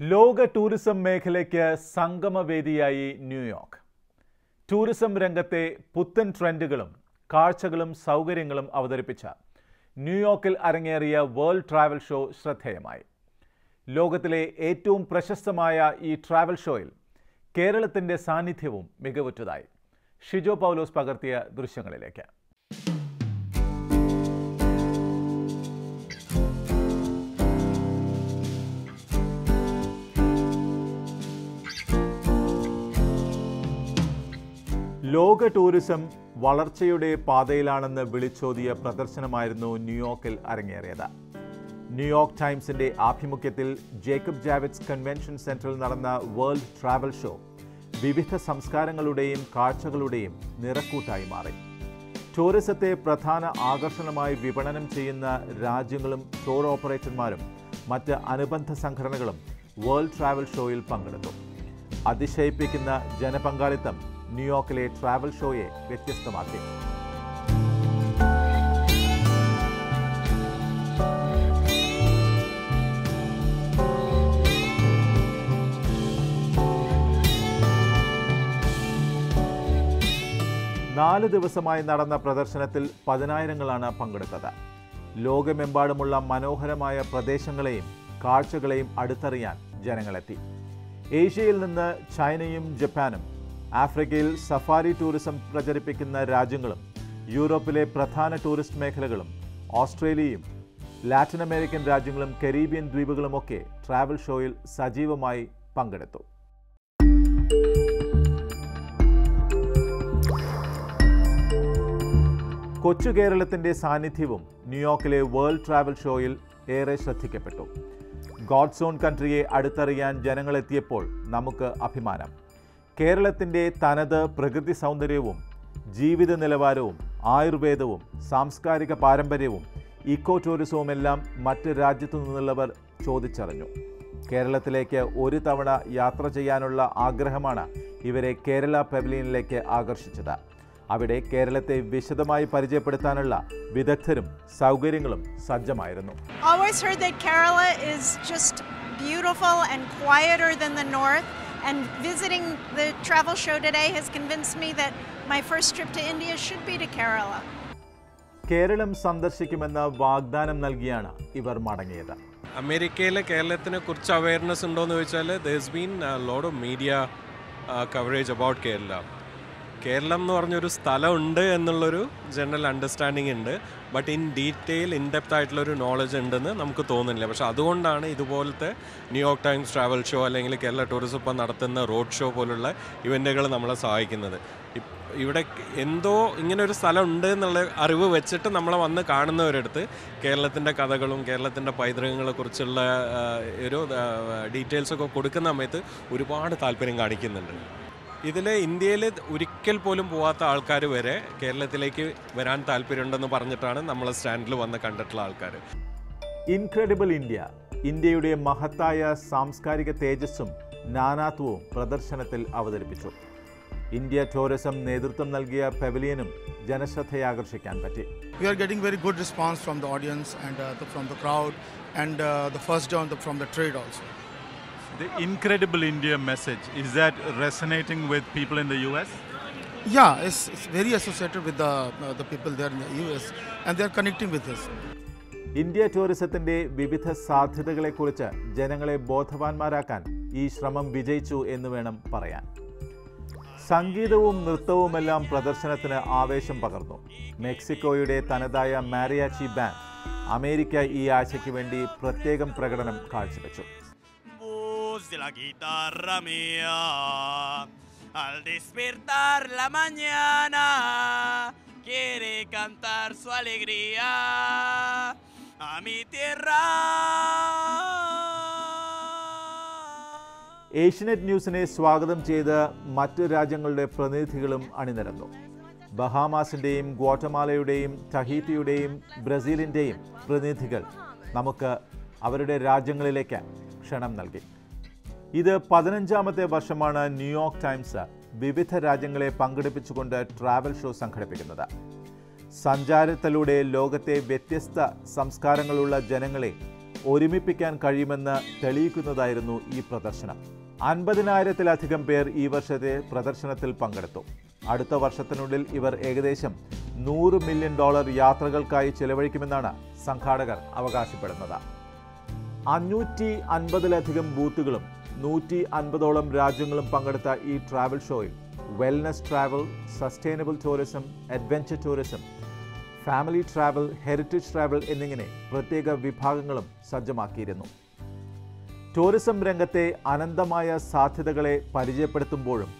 ലോക ടൂറിസം മേഖലയ്ക്ക് സംഗമവേദിയായി New York. Tourism രംഗത്തെ പുത്തൻ ട്രെൻഡുകളും കാഴ്ചകളും സൗകര്യങ്ങളും അവതരിപ്പിച്ച ന്യൂയോർക്കിൽ അരങ്ങേറിയ വേൾഡ് ട്രാവൽ ഷോ ശ്രദ്ധേയമായി. ലോകത്തിലെ ഏറ്റവും പ്രശസ്തമായ ഈ ട്രാവൽ ഷോയിൽ കേരളത്തിന്റെ സാന്നിധ്യവും മികവുറ്റതായി. ഷിജോ പൗലോസ് പകർത്തിയ ദൃശ്യങ്ങളിലേക്ക്. ലോക ടൂറിസം വളർച്ചയുടെ പാതയിലാണെന്ന് വിളിച്ചോതിയ പ്രദർശനമായിരുന്നു ന്യൂയോർക്കിൽ അരങ്ങേറിയത്. ന്യൂയോർക്ക് ടൈംസിന്റെ ആഭിമുഖ്യത്തിൽ ജേക്കബ് ജാവിറ്റ്സ് കൺവെൻഷൻ സെന്ററിൽ നടന്ന വേൾഡ് ട്രാവൽ ഷോ വിവിധ സംസ്കാരങ്ങളുടെയും കാഴ്ചകളുടെയും നിറക്കൂട്ടായി മാറി. ടൂറിസത്തെ പ്രധാന ആകർഷണമായി വിപണനം ചെയ്യുന്ന രാജ്യങ്ങളും ടൂർ ഓപ്പറേറ്റർമാരും മറ്റ് അനുബന്ധ സംഘടനകളും വേൾഡ് ട്രാവൽ ഷോയിൽ പങ്കെടുത്തു. അതിശയിപ്പിക്കുന്ന ജനപങ്കാളിത്തം ന്യൂയോർക്കിലെ ട്രാവൽ ഷോയെ വ്യത്യസ്തമാക്കി. നാല് ദിവസമായി നടന്ന പ്രദർശനത്തിൽ പതിനായിരങ്ങളാണ് പങ്കെടുത്തത്. ലോകമെമ്പാടുമുള്ള മനോഹരമായ പ്രദേശങ്ങളെയും കാഴ്ചകളെയും അടുത്തറിയാൻ ജനങ്ങളെത്തി. ഏഷ്യയിൽ നിന്ന് ചൈനയും ജപ്പാനും ആഫ്രിക്കയിൽ സഫാരി ടൂറിസം പ്രചരിപ്പിക്കുന്ന രാജ്യങ്ങളും യൂറോപ്പിലെ പ്രധാന ടൂറിസ്റ്റ് മേഖലകളും ഓസ്ട്രേലിയയും ലാറ്റിൻ അമേരിക്കൻ രാജ്യങ്ങളും കരീബിയൻ ദ്വീപുകളുമൊക്കെ ട്രാവൽ ഷോയിൽ സജീവമായി പങ്കെടുത്തു. കൊച്ചു കേരളത്തിന്റെ സാന്നിധ്യവും ന്യൂയോർക്കിലെ വേൾഡ് ട്രാവൽ ഷോയിൽ ഏറെ ശ്രദ്ധിക്കപ്പെട്ടു. ഗോഡ്സോൺ കൺട്രിയെ അടുത്തറിയാൻ ജനങ്ങളെത്തിയപ്പോൾ നമുക്ക് അഭിമാനം. കേരളത്തിന്റെ തനത് പ്രകൃതി സൗന്ദര്യവും ജീവിത നിലവാരവും ആയുർവേദവും സാംസ്കാരിക പാരമ്പര്യവും ഇക്കോ ടൂറിസവും എല്ലാം മറ്റ് രാജ്യത്തു നിന്നുള്ളവർ ചോദിച്ചറിഞ്ഞു. കേരളത്തിലേക്ക് ഒരു തവണ യാത്ര ചെയ്യാനുള്ള ആഗ്രഹമാണ് ഇവരെ കേരള പെവലിയനിലേക്ക് ആകർഷിച്ചത്. അവിടെ കേരളത്തെ വിശദമായി പരിചയപ്പെടുത്താനുള്ള വിദഗ്ധരും സൗകര്യങ്ങളും സജ്ജമായിരുന്നു. Always heard that Kerala is just beautiful and quieter than the north. And visiting the travel show today has convinced me that my first trip to India should be to Kerala. Keralam സന്ദർശിക്കുമെന്ന വാഗ്ദാനം നൽകിയാണ് ഇവർ മടങ്ങിയത് അമേരിക്കയിലെ കേരളത്തിനെ കുറിച്ച് awareness ഉണ്ടോ എന്ന് ചോദിച്ചാൽ there's been load of media coverage about Kerala Keralam എന്ന് പറഞ്ഞൊരു സ്ഥലമുണ്ട് എന്നുള്ളൊരു ജനറൽ അണ്ടർസ്റ്റാൻഡിങ് ഉണ്ട്. But in detail in depth ആയിട്ടുള്ളൊരു നോളജ് ഉണ്ടെന്ന് നമുക്ക് തോന്നുന്നില്ല. പക്ഷെ അതുകൊണ്ടാണ് ഇതുപോലത്തെ ന്യൂയോർക്ക് ടൈംസ് ട്രാവൽ ഷോ അല്ലെങ്കിൽ കേരള ടൂറിസം ഇപ്പം നടത്തുന്ന റോഡ് ഷോ പോലുള്ള ഇവന്റുകൾ നമ്മളെ സഹായിക്കുന്നത്. ഇവിടെ എന്തോ ഇങ്ങനെ ഒരു സ്ഥലം ഉണ്ട് എന്നുള്ള അറിവ് വെച്ചിട്ട് നമ്മളെ വന്ന് കാണുന്നവരടുത്ത് കേരളത്തിന്റെ കഥകളും കേരളത്തിന്റെ പൈതൃകങ്ങളെക്കുറിച്ചുള്ള ഒരു ഡീറ്റെയിൽസൊക്കെ കൊടുക്കുന്ന സമയത്ത് ഒരുപാട് താല്പര്യം കാണിക്കുന്നുണ്ട്. ഇതിൽ ഇന്ത്യയിൽ ഒരിക്കൽ പോലും പോവാത്ത ആൾക്കാർ വരെ കേരളത്തിലേക്ക് വരാൻ താല്പര്യമുണ്ടെന്ന് പറഞ്ഞിട്ടാണ് നമ്മളെ സ്റ്റാൻഡിൽ വന്ന് കണ്ടിട്ടുള്ള ആൾക്കാർ ഇൻക്രെഡിബിൾ ഇന്ത്യ ഇന്ത്യയുടെ മഹത്തായ സാംസ്കാരിക തേജസ്സും നാനാത്വവും പ്രദർശനത്തിൽ അവതരിപ്പിച്ചു. ഇന്ത്യ ടൂറിസം നേതൃത്വം നൽകിയ പെവലിയനും ജനശ്രദ്ധയാകർഷിക്കാൻ പറ്റി. We are getting very good response from the audience and from the, crowd the the first from the trade down the, incredible India message is that resonating with people in the US? yeah it's, it's very associated with the, uh, the people there in the us and they're connecting with us. India ടൂറിസത്തിന്റെ വിവിധ സാധ്യതകളെക്കുറിച്ച് ജനങ്ങളെ ബോധവാന്മാരാക്കാൻ ഈ ശ്രമം വിജയിച്ചു എന്ന് വേണം പറയാൻ സംഗീതവും നൃത്തവുമെല്ലാം പ്രദർശനത്തിന് ആവേശം പകർന്നു മെക്സിക്കോയുടെ തനതായ മാരിയാച്ചി ബാൻഡ് അമേരിക്ക ഈ ആഴ്ചയ്ക്ക് വേണ്ടി പ്രത്യേകം പ്രകടനം കാഴ്ചവെച്ചു de la guitarra mía. Al despertar la mañana, quiere cantar su alegría a mi tierra. Asianet ന്യൂസിനെ സ്വാഗതം ചെയ്ത് മറ്റ് രാജ്യങ്ങളുടെ പ്രതിനിധികളും അണിനിരന്നു ബഹാമാസിന്റെയും ഗ്വാട്ടമാലയുടെയും ടഹീറ്റിയുടെയും ബ്രസീലിന്റെയും പ്രതിനിധികൾ നമുക്ക് അവരുടെ രാജ്യങ്ങളിലേക്ക് ക്ഷണം നൽകി ഇത് പതിനഞ്ചാമത്തെ വർഷമാണ് ന്യൂയോർക്ക് ടൈംസ് വിവിധ രാജ്യങ്ങളെ പങ്കെടുപ്പിച്ചുകൊണ്ട് ട്രാവൽ ഷോ സംഘടിപ്പിക്കുന്നത്. സഞ്ചാരത്തിലൂടെ ലോകത്തെ വ്യത്യസ്ത സംസ്കാരങ്ങളുള്ള ജനങ്ങളെ ഒരുമിപ്പിക്കാൻ കഴിയുമെന്ന് തെളിയിക്കുന്നതായിരുന്നു ഈ പ്രദർശനം. അൻപതിനായിരത്തിലധികം പേർ ഈ വർഷത്തെ പ്രദർശനത്തിൽ പങ്കെടുത്തു. അടുത്ത വർഷത്തിനുള്ളിൽ ഇവർ ഏകദേശം നൂറ് മില്യൺ ഡോളർ യാത്രകൾക്കായി ചെലവഴിക്കുമെന്നാണ് സംഘാടകർ അവകാശപ്പെടുന്നത്. അഞ്ഞൂറ്റി അൻപതിലധികം ബൂത്തുകളും നൂറ്റി അൻപതോളം രാജ്യങ്ങളും പങ്കെടുത്ത ഈ ട്രാവൽ ഷോയിൽ wellness travel sustainable tourism adventure tourism family travel heritage travel എന്നിങ്ങനെ പ്രത്യേക വിഭാഗങ്ങളും സജ്ജമാക്കിയിരുന്നു. ടൂറിസം രംഗത്തെ അനന്തമായ സാധ്യതകളെ പരിചയപ്പെടുത്തുമ്പോഴും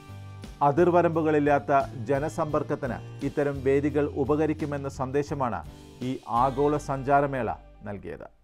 അതിർവരമ്പുകളില്ലാത്ത ജനസമ്പർക്കത്തിന് ഇത്തരം വേദികൾ ഉപകരിക്കുമെന്ന സന്ദേശമാണ് ഈ ആഗോള സഞ്ചാരമേള നൽകിയത്.